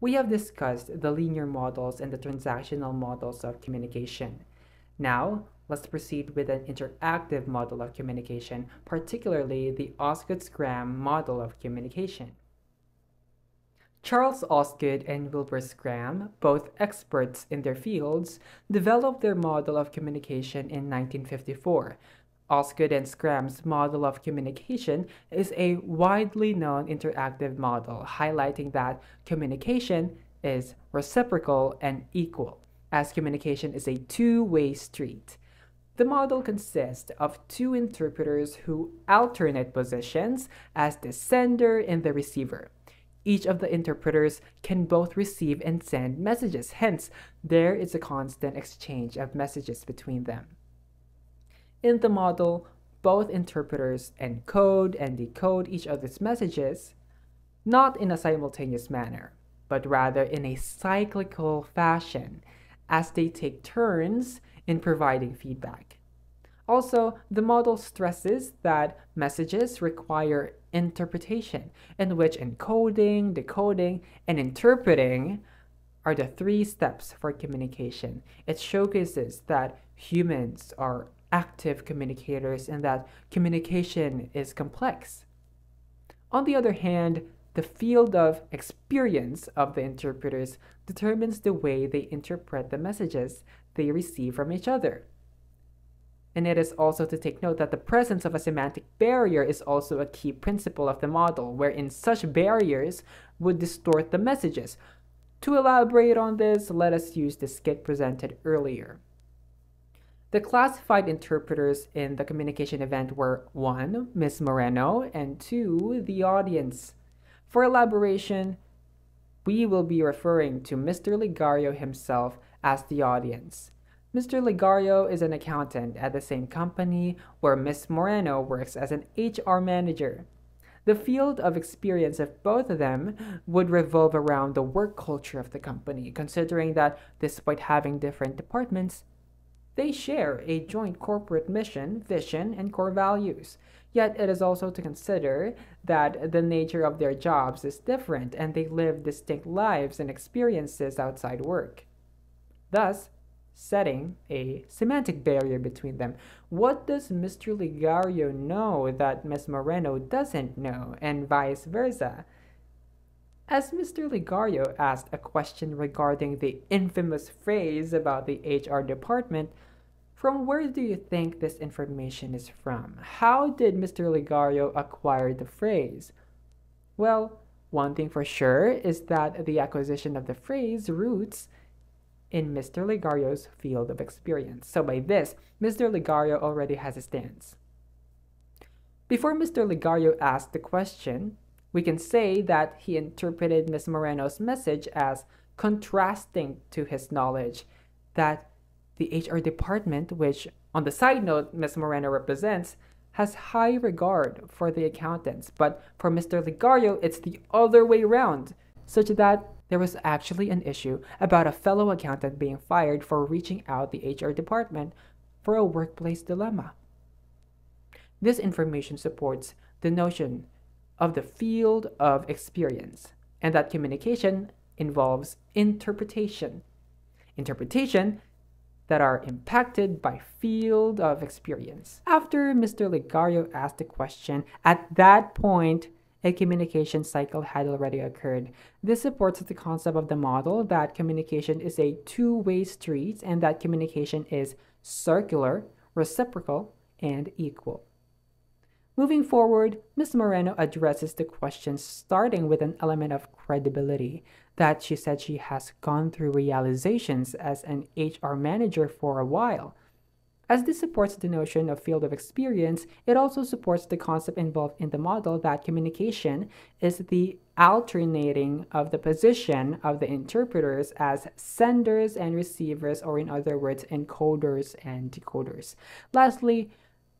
We have discussed the linear models and the transactional models of communication. Now, let's proceed with an interactive model of communication, particularly the Osgood-Schramm model of communication. Charles Osgood and Wilbur Schramm, both experts in their fields, developed their model of communication in 1954. Osgood and Schramm's model of communication is a widely known interactive model, highlighting that communication is reciprocal and equal, as communication is a two-way street. The model consists of two interpreters who alternate positions as the sender and the receiver. Each of the interpreters can both receive and send messages, hence, there is a constant exchange of messages between them. In the model, both interpreters encode and decode each other's messages, not in a simultaneous manner, but rather in a cyclical fashion as they take turns in providing feedback. Also, the model stresses that messages require interpretation, in which encoding, decoding, and interpreting are the three steps for communication. It showcases that humans are active communicators and that communication is complex. On the other hand, the field of experience of the interpreters determines the way they interpret the messages they receive from each other. And it is also to take note that the presence of a semantic barrier is also a key principle of the model, wherein such barriers would distort the messages. To elaborate on this, let us use the skit presented earlier. The classified interpreters in the communication event were 1. Ms. Moreno, and 2. The audience. For elaboration, we will be referring to Mr. Ligario himself as the audience. Mr. Ligario is an accountant at the same company where Ms. Moreno works as an HR manager. The field of experience of both of them would revolve around the work culture of the company, considering that despite having different departments, they share a joint corporate mission, vision, and core values. Yet it is also to consider that the nature of their jobs is different and they live distinct lives and experiences outside work. Thus, setting a semantic barrier between them. What does Mr. Ligario know that Ms. Moreno doesn't know, and vice versa? As Mr. Ligario asked a question regarding the infamous phrase about the HR department, from where do you think this information is from? How did Mr. Ligario acquire the phrase? Well, one thing for sure is that the acquisition of the phrase roots in Mr. Ligario's field of experience. So by this, Mr. Ligario already has a stance. Before Mr. Ligario asked the question, we can say that he interpreted Ms. Moreno's message as contrasting to his knowledge that the HR department, which on the side note Ms. Moreno represents, has high regard for the accountants, but for Mr. Ligario, it's the other way around, such that there was actually an issue about a fellow accountant being fired for reaching out the HR department for a workplace dilemma. This information supports the notion of the field of experience and that communication involves interpretation. Interpretation that are impacted by field of experience. After Mr. Ligario asked the question, at that point, a communication cycle had already occurred. This supports the concept of the model that communication is a two-way street and that communication is circular, reciprocal, and equal. Moving forward, Ms. Moreno addresses the question starting with an element of credibility that she said she has gone through realizations as an HR manager for a while. As this supports the notion of field of experience, it also supports the concept involved in the model that communication is the alternating of the position of the interpreters as senders and receivers, or in other words, encoders and decoders. Lastly,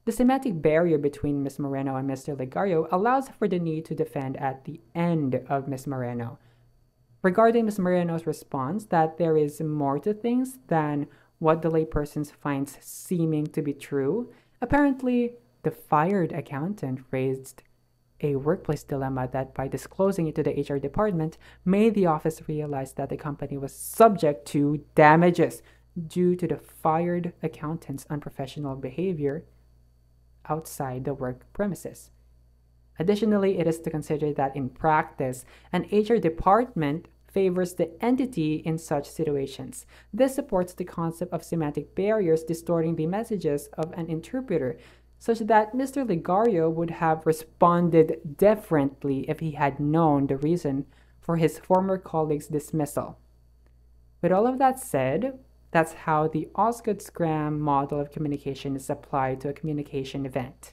the semantic barrier between Ms. Moreno and Mr. Ligario allows for the need to defend at the end of Ms. Moreno. Regarding Ms. Moreno's response that there is more to things than what the layperson finds seeming to be true, apparently the fired accountant raised a workplace dilemma that by disclosing it to the HR department made the office realize that the company was subject to damages due to the fired accountant's unprofessional behavior outside the work premises. Additionally, it is to consider that in practice, an HR department favors the entity in such situations. This supports the concept of semantic barriers distorting the messages of an interpreter, such that Mr. Ligario would have responded differently if he had known the reason for his former colleague's dismissal. With all of that said, that's how the Osgood Schramm model of communication is applied to a communication event.